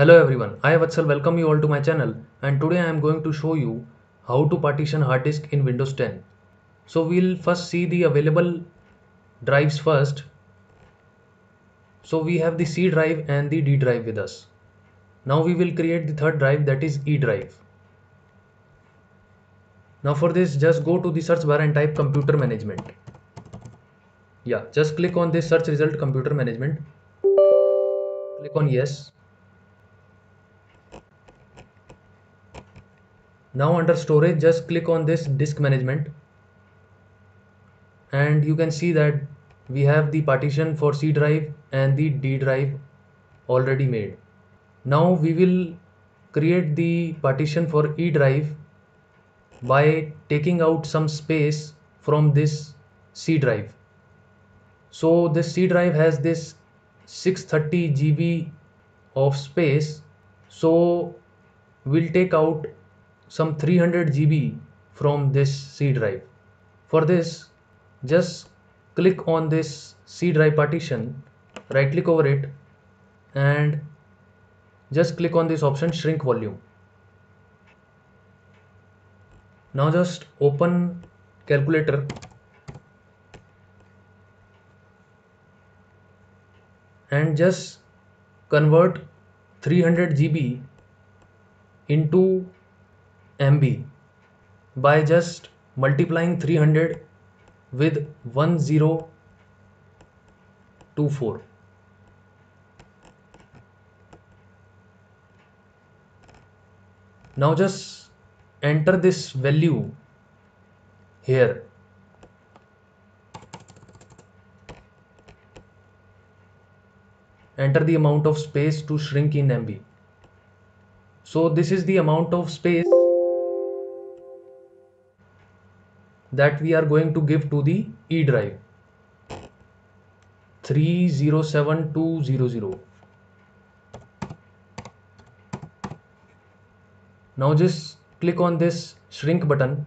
Hello everyone, I Vatsal welcome you all to my channel and today I am going to show you how to partition hard disk in Windows 10. So we'll first see the available drives first. So we have the C drive and the D drive with us. Now we will create the third drive that is E drive. Now for this just go to the search bar and type computer management. Yeah, just click on this search result computer management. Click on yes now under storage just click on this disk management. And you can see that we have the partition for C drive and the D drive already made. Now we will create the partition for E drive by taking out some space from this C drive. So this C drive has this 630 GB of space. So we'll take out some 300 GB from this C drive. For this, just click on this C drive partition, right click over it and just click on this option shrink volume. Now just open calculator and just convert 300 GB into MB by just multiplying 300 with 1024. Now just enter this value here. Enter the amount of space to shrink in MB. So this is the amount of space that we are going to give to the E drive 307200 now just click on this shrink button.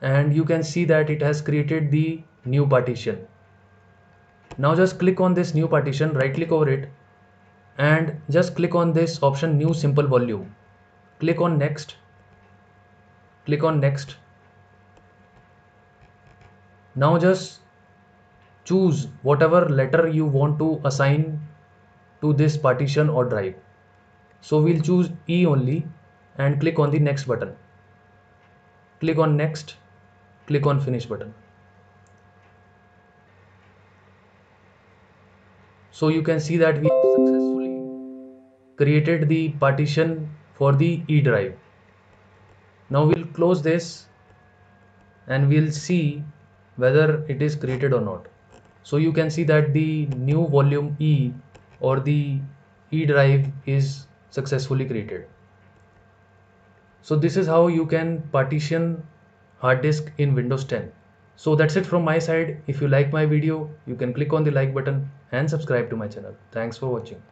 And you can see that it has created the new partition. Now just click on this new partition right click over it. And just click on this option new simple volume. Click on next click on next. Now just choose whatever letter you want to assign to this partition or drive. So we'll choose E only and click on the next button. Click on next click on finish button. So you can see that we have successfully created the partition for the E drive now we'll close this and we'll see whether it is created or not. So you can see that the new volume E or the E drive is successfully created. So this is how you can partition hard disk in Windows 10 so that's it from my side. If you like my video you can click on the like button and subscribe to my channel. Thanks for watching